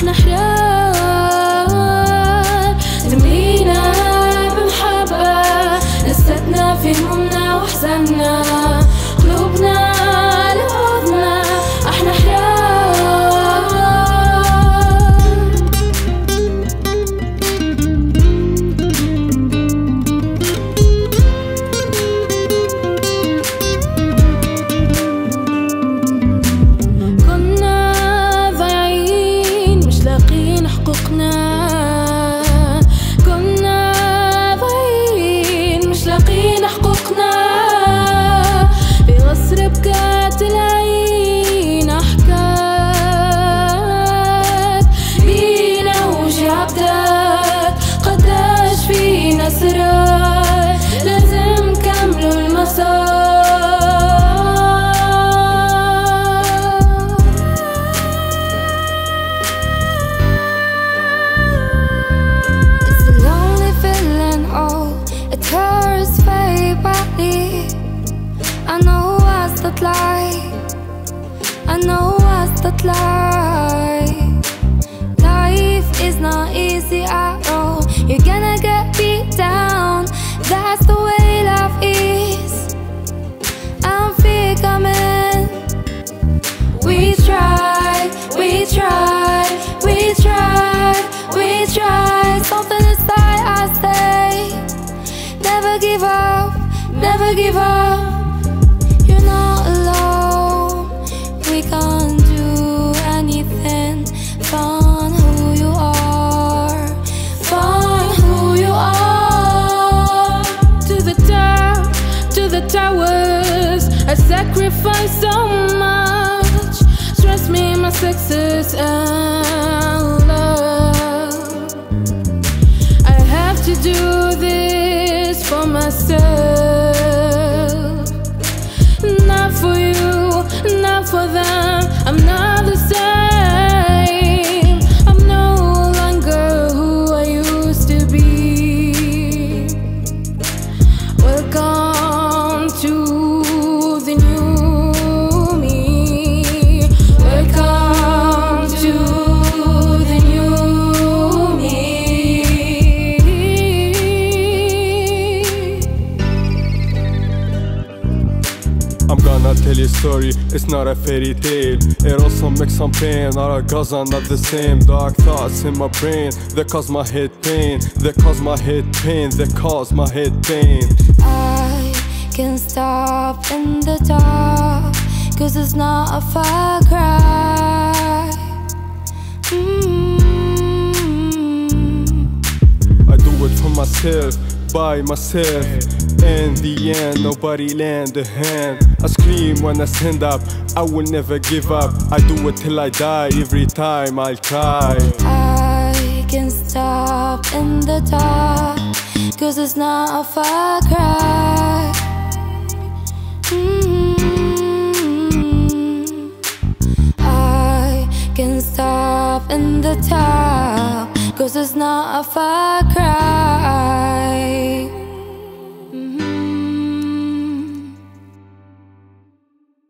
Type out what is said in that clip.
إحنا حياه now lie. Life is not easy at all. You're gonna get beat down. That's the way life is. I'm fear coming. We try, we try, we try, we try Something inside I say, never give up, never give up. Towers. I sacrifice so much. Trust me, my success and love. I have to do this for myself. Not for you, not for them. I'm tell you a story, it's not a fairy tale. It also makes some pain, all our goals are not the same. Dark thoughts in my brain, they cause my head pain. They cause my head pain, they cause my head pain. I can stop in the dark, cause it's not a far cry. Mm. I do it for myself, by myself. In the end, nobody lend a hand. I scream when I stand up, I will never give up. I do it till I die, every time I'll cry. I can stop in the dark, cause it's not a far cry. Mm. I can stop in the dark, cause it's not a far cry.